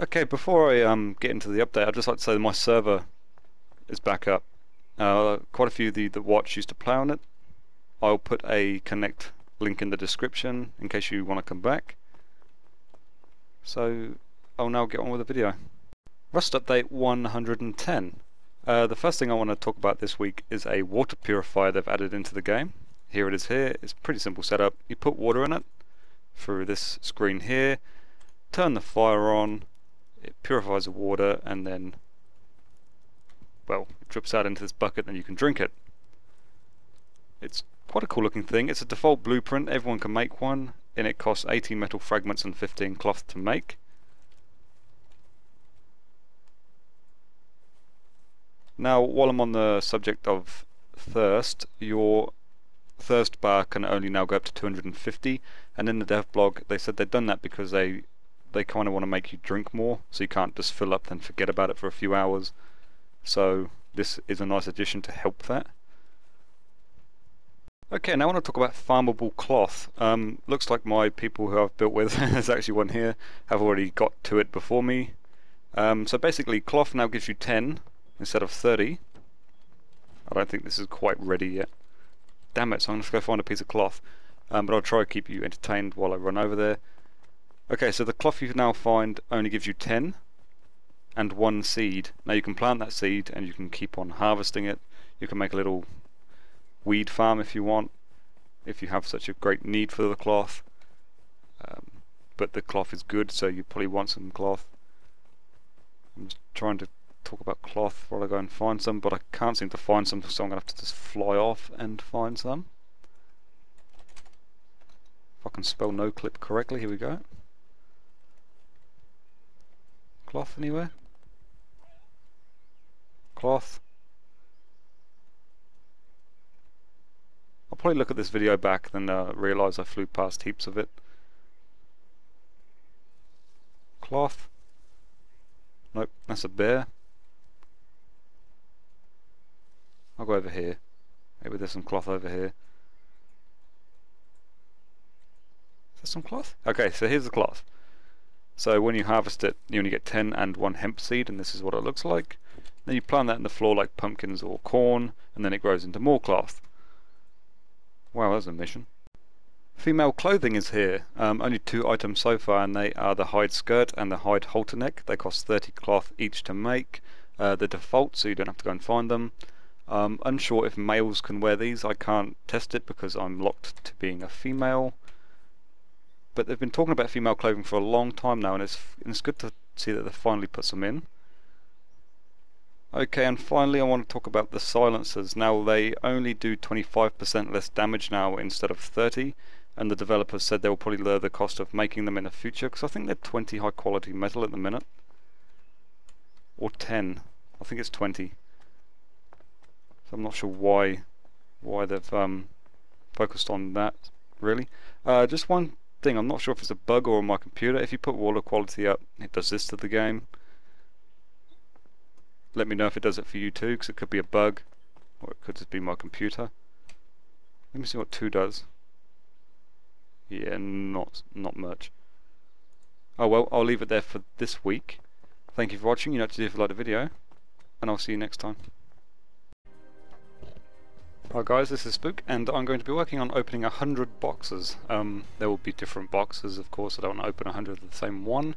Okay, before I um, get into the update, I'd just like to say that my server is back up. Uh, quite a few of the that watch used to play on it. I'll put a connect link in the description in case you want to come back. So I'll now get on with the video. Rust update 110. Uh, the first thing I want to talk about this week is a water purifier they've added into the game. Here it is here. It's pretty simple setup. You put water in it through this screen here, turn the fire on, it purifies the water and then well it drips out into this bucket and you can drink it. It's quite a cool looking thing. It's a default blueprint. Everyone can make one and it costs 18 metal fragments and 15 cloth to make. Now while I'm on the subject of thirst your thirst bar can only now go up to 250 and in the dev blog they said they'd done that because they they kind of want to make you drink more, so you can't just fill up and forget about it for a few hours. So this is a nice addition to help that. Okay, now I want to talk about farmable cloth. Um, looks like my people who I've built with, there's actually one here, have already got to it before me. Um, so basically cloth now gives you 10 instead of 30. I don't think this is quite ready yet. Damn it, so I'm going to go find a piece of cloth. Um, but I'll try to keep you entertained while I run over there. Okay, so the cloth you now find only gives you 10 and one seed. Now you can plant that seed and you can keep on harvesting it. You can make a little weed farm if you want, if you have such a great need for the cloth. Um, but the cloth is good, so you probably want some cloth. I'm just trying to talk about cloth while I go and find some, but I can't seem to find some, so I'm going to have to just fly off and find some. If I can spell no clip correctly, here we go. Cloth anywhere? Cloth. I'll probably look at this video back then uh, realise I flew past heaps of it. Cloth. Nope, that's a bear. I'll go over here. Maybe there's some cloth over here. Is there some cloth? Okay, so here's the cloth. So when you harvest it, you only get 10 and 1 hemp seed, and this is what it looks like. Then you plant that in the floor like pumpkins or corn, and then it grows into more cloth. Wow, that's a mission. Female clothing is here. Um, only two items so far, and they are the hide skirt and the hide halter neck. They cost 30 cloth each to make. Uh, the default, so you don't have to go and find them. Um, unsure if males can wear these. I can't test it because I'm locked to being a female but they've been talking about female clothing for a long time now and it's, it's good to see that they finally put some in. Okay, and finally I want to talk about the silencers. Now they only do 25% less damage now instead of 30 and the developers said they will probably lower the cost of making them in the future because I think they're 20 high quality metal at the minute. Or 10. I think it's 20. So I'm not sure why why they've um, focused on that really. Uh, just one thing. I'm not sure if it's a bug or on my computer. If you put water quality up, it does this to the game. Let me know if it does it for you too, because it could be a bug, or it could just be my computer. Let me see what 2 does. Yeah, not not much. Oh well, I'll leave it there for this week. Thank you for watching. You know what to do if you like the video, and I'll see you next time. Hi guys, this is Spook, and I'm going to be working on opening a 100 boxes. Um, there will be different boxes, of course, I don't want to open a 100 of the same one.